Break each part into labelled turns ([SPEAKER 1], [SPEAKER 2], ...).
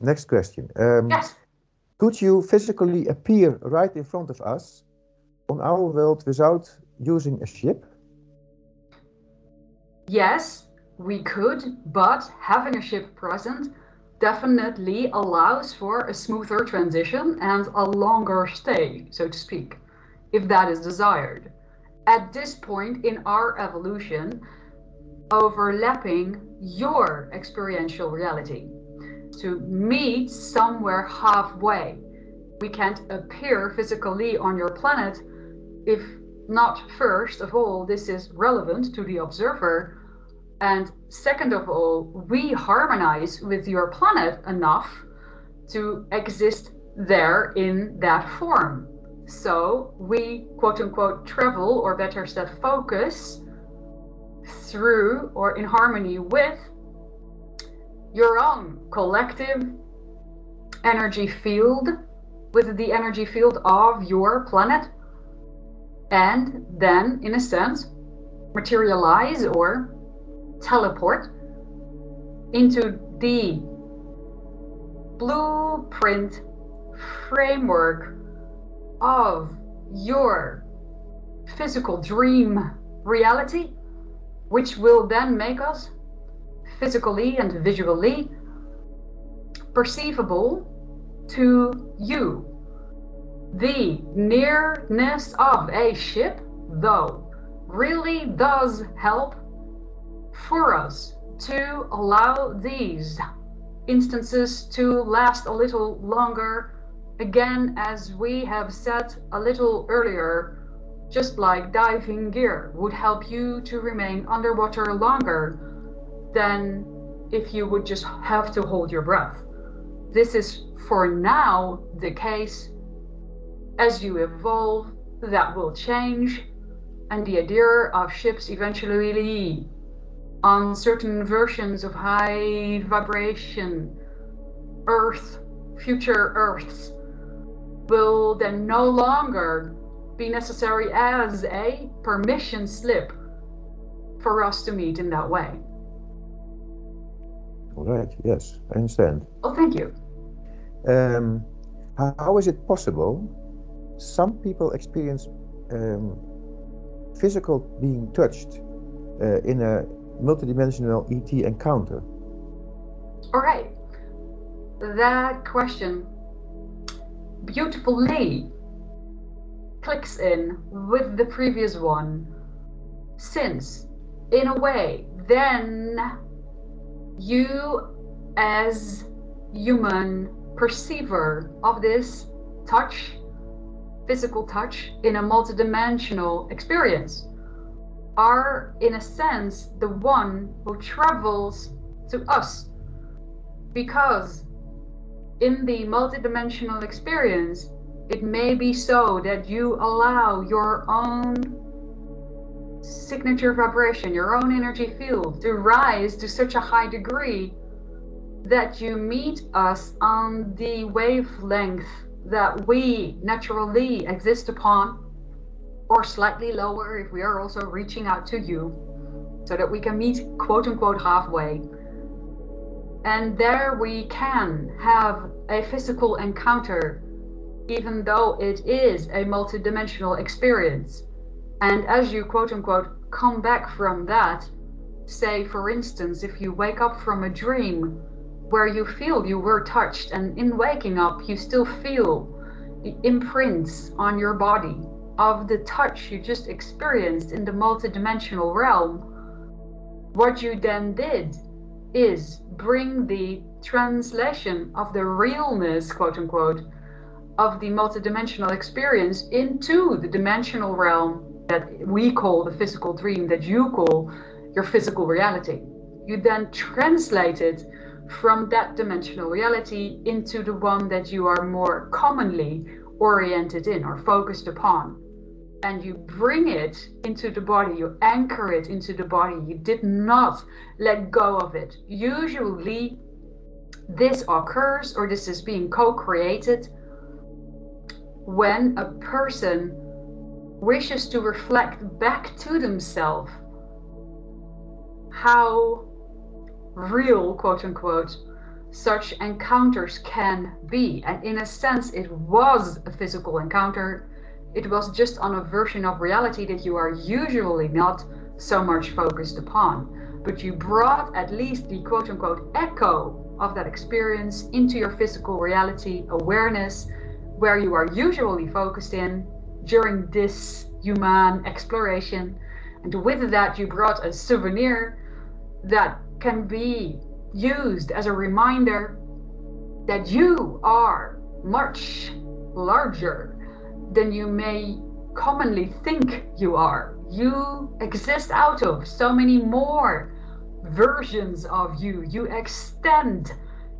[SPEAKER 1] next question. Um,
[SPEAKER 2] Yes.
[SPEAKER 1] Could you physically appear right in front of us on our world without using a ship?
[SPEAKER 2] Yes, we could, but having a ship present definitely allows for a smoother transition and a longer stay, so to speak, if that is desired. At this point in our evolution, overlapping your experiential reality to meet somewhere halfway. We can't appear physically on your planet if not first of all this is relevant to the observer and second of all we harmonize with your planet enough to exist there in that form so we quote unquote travel or better said focus through or in harmony with your own collective energy field with the energy field of your planet and then in a sense materialize or teleport into the blueprint framework of your physical dream reality which will then make us physically and visually perceivable to you the nearness of a ship, though, really does help for us to allow these instances to last a little longer. Again, as we have said a little earlier, just like diving gear would help you to remain underwater longer than if you would just have to hold your breath. This is for now the case as you evolve, that will change, and the idea of ships eventually on certain versions of high vibration Earth, future Earths, will then no longer be necessary as a permission slip for us to meet in that way.
[SPEAKER 1] All right, yes, I understand.
[SPEAKER 2] Oh, thank you.
[SPEAKER 1] Um, how, how is it possible some people experience um, physical being touched uh, in a multidimensional ET encounter.
[SPEAKER 2] All right. That question beautifully clicks in with the previous one. Since, in a way, then you, as human perceiver of this touch physical touch in a multidimensional experience are, in a sense, the one who travels to us. Because in the multidimensional experience, it may be so that you allow your own signature vibration, your own energy field to rise to such a high degree that you meet us on the wavelength that we naturally exist upon, or slightly lower if we are also reaching out to you, so that we can meet quote unquote halfway. And there we can have a physical encounter, even though it is a multidimensional experience. And as you quote unquote come back from that, say for instance, if you wake up from a dream where you feel you were touched, and in waking up, you still feel the imprints on your body of the touch you just experienced in the multidimensional realm. What you then did is bring the translation of the realness, quote unquote, of the multidimensional experience into the dimensional realm that we call the physical dream, that you call your physical reality. You then translate it from that dimensional reality into the one that you are more commonly oriented in or focused upon. And you bring it into the body, you anchor it into the body. You did not let go of it. Usually, this occurs or this is being co created when a person wishes to reflect back to themselves how real, quote unquote, such encounters can be. And in a sense, it was a physical encounter. It was just on a version of reality that you are usually not so much focused upon. But you brought at least the quote unquote echo of that experience into your physical reality awareness, where you are usually focused in during this human exploration. And with that, you brought a souvenir that can be used as a reminder that you are much larger than you may commonly think you are. You exist out of so many more versions of you. You extend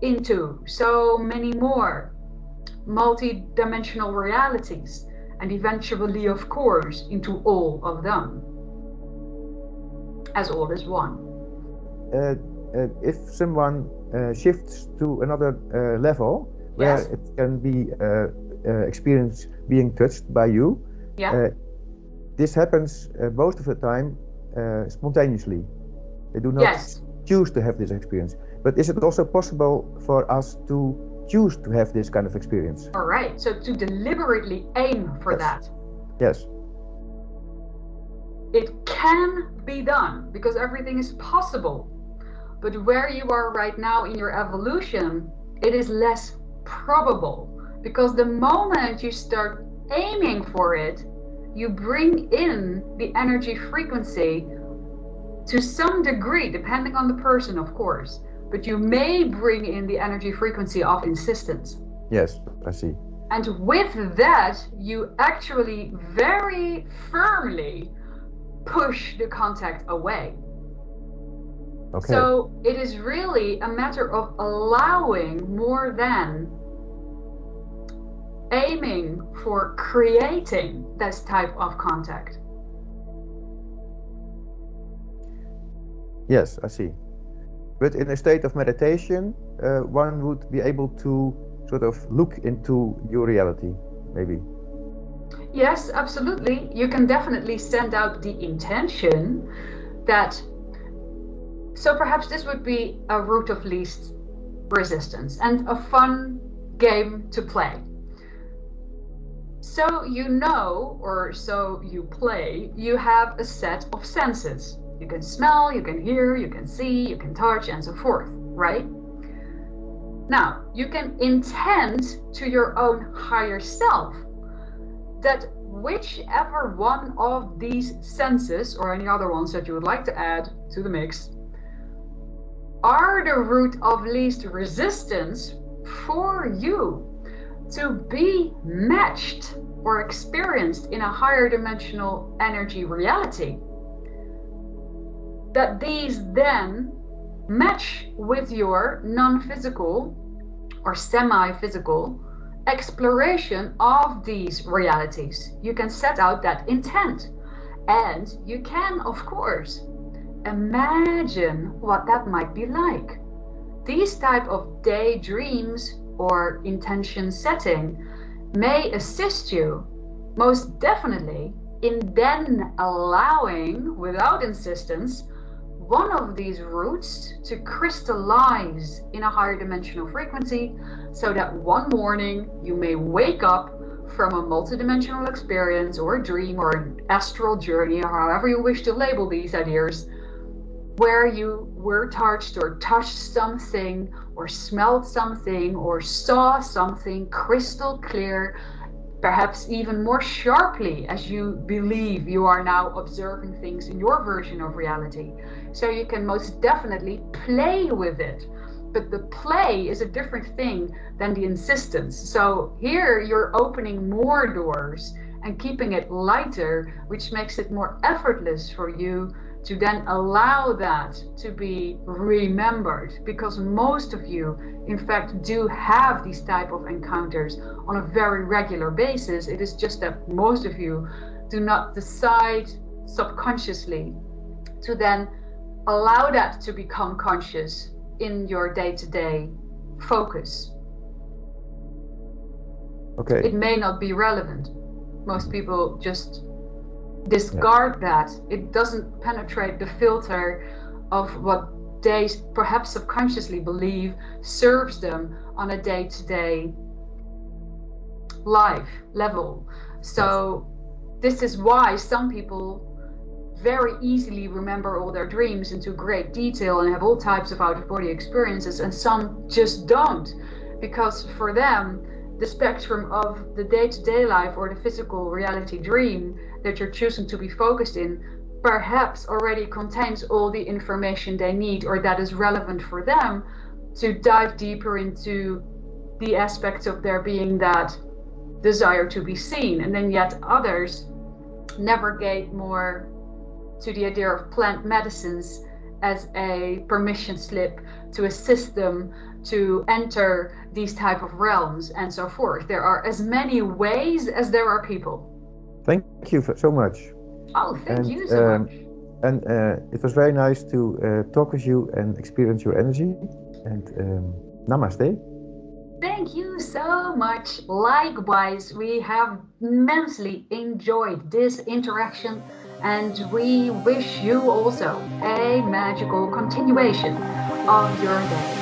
[SPEAKER 2] into so many more multi-dimensional realities and eventually of course into all of them as all is one.
[SPEAKER 1] Uh, uh, if someone uh, shifts to another uh, level where
[SPEAKER 2] Yes.
[SPEAKER 1] it can be uh, uh, experienced being touched by you,
[SPEAKER 2] Yeah.
[SPEAKER 1] uh, this happens uh, most of the time uh, spontaneously. They do not
[SPEAKER 2] yes.
[SPEAKER 1] choose to have this experience. But is it also possible for us to choose to have this kind of experience?
[SPEAKER 2] All right. So to deliberately aim for
[SPEAKER 1] Yes.
[SPEAKER 2] that,
[SPEAKER 1] Yes.
[SPEAKER 2] it can be done because everything is possible. But where you are right now in your evolution, it is less probable because the moment you start aiming for it, you bring in the energy frequency to some degree, depending on the person, of course. But you may bring in the energy frequency of insistence.
[SPEAKER 1] Yes, I see.
[SPEAKER 2] And with that, you actually very firmly push the contact away.
[SPEAKER 1] Okay.
[SPEAKER 2] So it is really a matter of allowing more than aiming for creating this type of contact.
[SPEAKER 1] Yes, I see. But in a state of meditation, uh, one would be able to sort of look into your reality, maybe.
[SPEAKER 2] Yes, absolutely. You can definitely send out the intention that. So perhaps this would be a route of least resistance and a fun game to play. So you know, or so you play, you have a set of senses. You can smell, you can hear, you can see, you can touch, and so forth, right? Now, you can intend to your own higher self that whichever one of these senses or any other ones that you would like to add to the mix are the route of least resistance for you to be matched or experienced in a higher dimensional energy reality. That these then match with your non physical or semi physical exploration of these realities. You can set out that intent. And you can, of course, imagine what that might be like. These type of daydreams or intention setting may assist you most definitely in then allowing, without insistence, one of these roots to crystallize in a higher dimensional frequency so that one morning you may wake up from a multidimensional experience or a dream or an astral journey or however you wish to label these ideas where you were touched or touched something or smelled something or saw something crystal clear perhaps even more sharply as you believe you are now observing things in your version of reality so you can most definitely play with it but the play is a different thing than the insistence. So here you're opening more doors and keeping it lighter, which makes it more effortless for you to then allow that to be remembered because most of you in fact do have these type of encounters on a very regular basis. It is just that most of you do not decide subconsciously to then allow that to become conscious in your day-to-day focus.
[SPEAKER 1] Okay.
[SPEAKER 2] it may not be relevant. Most people just discard that it doesn't penetrate the filter of what they perhaps subconsciously believe serves them on a day to day life level. So, this is why some people very easily remember all their dreams into great detail and have all types of out of body experiences, and some just don't. Because for them, the spectrum of the day to day life or the physical reality dream that you're choosing to be focused in perhaps already contains all the information they need or that is relevant for them to dive deeper into the aspects of their being that desire to be seen. And then yet others navigate more to the idea of plant medicines as a permission slip to assist them to enter these type of realms and so forth. There are as many ways as there are people.
[SPEAKER 1] Thank you so much.
[SPEAKER 2] Oh, thank and, you so um, much.
[SPEAKER 1] And uh, it was very nice to uh, talk with you and experience your energy. And um, namaste.
[SPEAKER 2] Thank you so much. Likewise, we have immensely enjoyed this interaction and we wish you also a magical continuation of your day.